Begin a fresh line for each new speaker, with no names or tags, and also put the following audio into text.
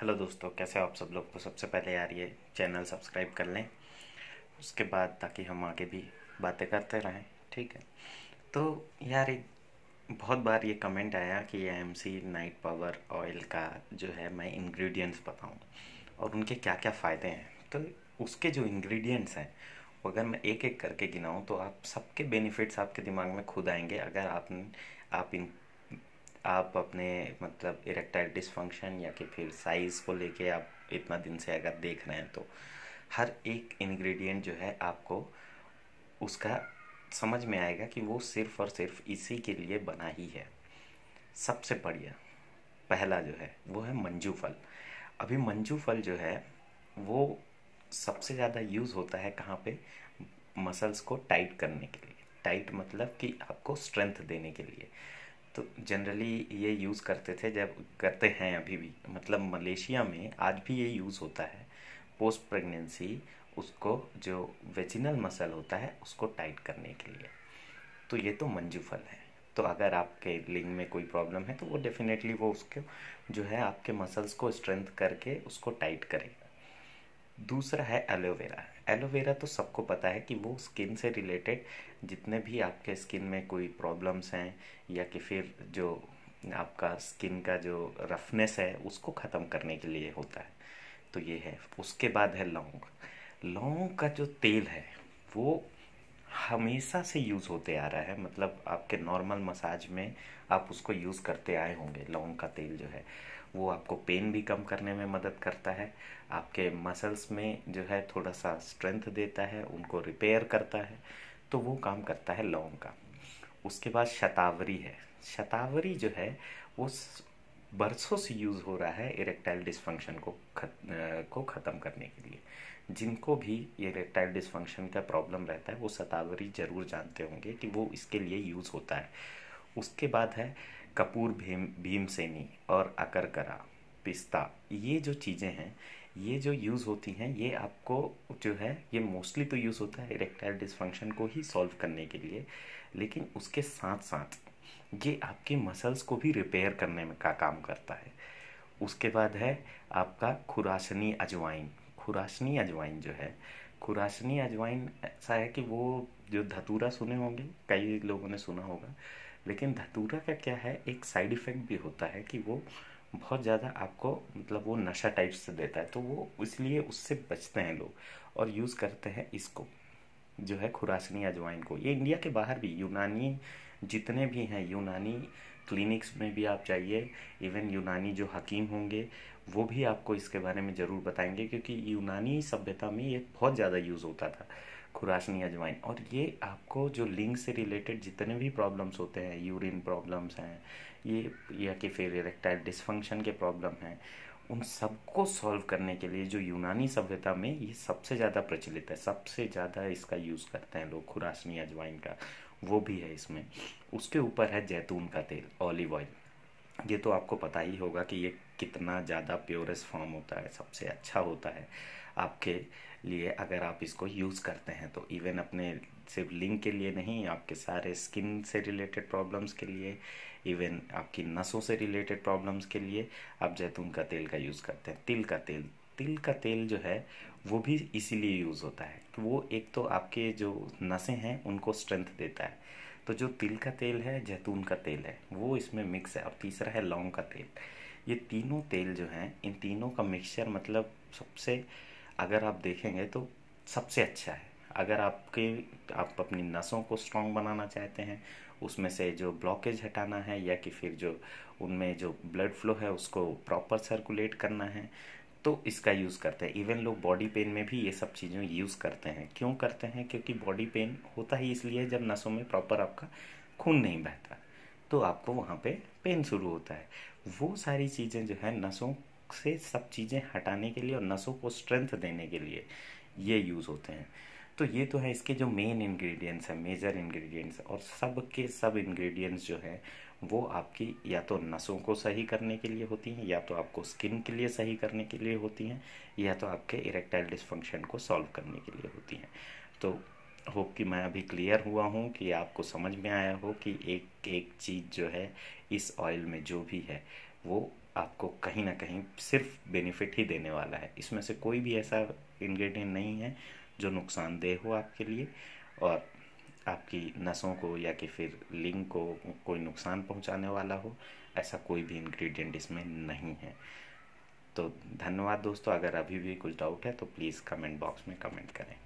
Hello दोस्तों, कैसे हो आप सब लोग? तो सबसे पहले यार ये चैनल सब्सक्राइब कर लें। उसके बाद ताकि हम आगे भी बातें करते रहें, ठीक है? तो यार एक बहुत बार ये कमेंट आया कि M C night power oil का जो है मैं इंग्रेडिएंट्स बताऊँ और उनके क्या क्या फ़ायदे हैं। तो उसके जो इंग्रेडिएंट्स हैं अगर मैं एक एक करके गिनाऊँ तो आप सबके बेनिफिट्स आपके दिमाग में खुद आएँगे। अगर आप आप इन आप अपने मतलब इरेक्टाइल डिसफंक्शन या कि फिर साइज़ को लेके आप इतना दिन से अगर देख रहे हैं तो हर एक इंग्रेडिएंट जो है आपको उसका समझ में आएगा कि वो सिर्फ़ और सिर्फ़ इसी के लिए बना ही है। सबसे बढ़िया, पहला जो है, वो है मंजू फल। अभी मंजू फल जो है, वो सबसे ज़्यादा यूज़ होता है कहाँ पे? मसल्स को टाइट करने के लिए। टाइट मतलब कि आपको स्ट्रेंथ देने के लिए। तो जनरली ये यूज़ करते थे जब, करते हैं अभी भी। मतलब मलेशिया में आज भी ये यूज़ होता है। पोस्ट प्रेगनेंसी उसको जो वेजिनल मसल होता है, उसको टाइट करने के लिए। तो ये तो मंजू फल है। तो अगर आपके लिंग में कोई प्रॉब्लम है तो वो डेफिनेटली वो उसके जो है आपके मसल्स को स्ट्रेंथ करके उसको टाइट करेगा। दूसरा है एलोवेरा एलोवेरा तो सबको पता है कि वो स्किन से रिलेटेड जितने भी आपके स्किन में कोई प्रॉब्लम्स हैं या कि फिर जो आपका स्किन का जो रफनेस है, उसको ख़त्म करने के लिए होता है। तो ये है। उसके बाद है लौंग। लौंग का जो तेल है, वो हमेशा से यूज़ होते आ रहा है। मतलब आपके नॉर्मल मसाज में आप उसको यूज़ करते आए होंगे। लौंग का तेल जो है, वो आपको पेन भी कम करने में मदद करता है। आपके मसल्स में जो है थोड़ा सा स्ट्रेंथ देता है, उनको रिपेयर करता है तो वो काम करता है लौंग का। उसके बाद शतावरी है। शतावरी जो है, वो बरसों से यूज़ हो रहा है इरेक्टाइल डिसफंक्शन को खत, को ख़त्म करने के लिए। जिनको भी इरेक्टाइल डिसफंक्शन का प्रॉब्लम रहता है वो सतावरी ज़रूर जानते होंगे कि वो इसके लिए यूज़ होता है। उसके बाद है कपूर भीम भीमसेनी और अकरकरा पिस्ता। ये जो चीज़ें हैं ये जो यूज़ होती हैं ये आपको जो है ये मोस्टली तो यूज़ होता है इरेक्टाइल डिसफंक्शन को ही सॉल्व करने के लिए लेकिन उसके साथ साथ ये आपके मसल्स को भी रिपेयर करने में का काम करता है। उसके बाद है आपका खुरासनी अजवाइन। खुरासनी अजवाइन जो है, खुरासनी अजवाइन ऐसा है कि वो जो धतूरा सुने होंगे, कई लोगों ने सुना होगा, लेकिन धतूरा का क्या है, एक साइड इफ़ेक्ट भी होता है कि वो बहुत ज़्यादा आपको मतलब वो नशा टाइप से देता है तो वो इसलिए उससे बचते हैं लोग और यूज़ करते हैं इसको, जो है खुरासनी अजवाइन को। ये इंडिया के बाहर भी, यूनानी जितने भी हैं, यूनानी क्लिनिक्स में भी आप जाइए, इवन यूनानी जो हकीम होंगे, वो भी आपको इसके बारे में ज़रूर बताएँगे, क्योंकि यूनानी सभ्यता में ये बहुत ज़्यादा यूज़ होता था, खुरासनी अजवाइन। और ये आपको जो लिंग से रिलेटेड जितने भी प्रॉब्लम्स होते हैं, यूरिन प्रॉब्लम्स हैं, ये, या कि फिर इरेक्टाइल डिसफंक्शन के प्रॉब्लम हैं, उन सबको सॉल्व करने के लिए जो यूनानी सभ्यता में ये सबसे ज़्यादा प्रचलित है, सबसे ज़्यादा इसका यूज़ करते हैं लोग, खुरासनी अजवाइन का। वो भी है इसमें। उसके ऊपर है जैतून का तेल ऑलिव ऑयल ये तो आपको पता ही होगा कि ये कितना ज़्यादा प्योरेस्ट फॉर्म होता है, सबसे अच्छा होता है। आपके लिए अगर आप इसको यूज़ करते हैं तो इवन अपने सिर्फ़ लिंग के लिए नहीं, आपके सारे स्किन से रिलेटेड प्रॉब्लम्स के लिए इवन आपकी नसों से रिलेटेड प्रॉब्लम्स के लिए आप जैतून का तेल का यूज़ करते हैं। तिल का तेल, तिल का तेल जो है वो भी इसीलिए यूज़ होता है कि वो एक तो आपके जो नसें हैं, उनको स्ट्रेंथ देता है। तो जो तिल का तेल है, जैतून का तेल है, वो इसमें मिक्स है और तीसरा है लौंग का तेल। ये तीनों तेल जो हैं, इन तीनों का मिक्सचर मतलब सबसे, अगर आप देखेंगे तो सबसे अच्छा है। अगर आपके, आप अपनी नसों को स्ट्रॉन्ग बनाना चाहते हैं, उसमें से जो ब्लॉकेज हटाना है या कि फिर जो उनमें जो ब्लड फ्लो है, उसको प्रॉपर सर्कुलेट करना है तो इसका यूज़ करते हैं। इवन लोग बॉडी पेन में भी ये सब चीज़ें यूज़ करते हैं। क्यों करते हैं? क्योंकि बॉडी पेन होता ही इसलिए जब नसों में प्रॉपर आपका खून नहीं बहता तो आपको वहाँ पे पेन शुरू होता है। वो सारी चीज़ें जो है नसों से सब चीज़ें हटाने के लिए और नसों को स्ट्रेंथ देने के लिए ये यूज़ होते हैं। तो ये तो है इसके जो मेन इंग्रेडिएंट्स हैं मेजर इंग्रेडिएंट्स और सब के सब इंग्रेडिएंट्स जो है, वो आपकी या तो नसों को सही करने के लिए होती हैं, या तो आपको स्किन के लिए सही करने के लिए होती हैं, या तो आपके इरेक्टाइल डिसफंक्शन को सॉल्व करने के लिए होती हैं। तो होप कि मैं अभी क्लियर हुआ हूँ कि आपको समझ में आया हो कि एक एक चीज़ जो है इस ऑयल में जो भी है, वो आपको कहीं ना कहीं सिर्फ़ बेनिफिट ही देने वाला है। इसमें से कोई भी ऐसा इंग्रेडिएंट नहीं है जो नुकसानदेह हो आपके लिए और आपकी नसों को या कि फिर लिंग को कोई नुकसान पहुँचाने वाला हो, ऐसा कोई भी इंग्रेडिएंट इसमें नहीं है। तो धन्यवाद दोस्तों, अगर अभी भी कुछ डाउट है तो प्लीज़ कमेंट बॉक्स में कमेंट करें।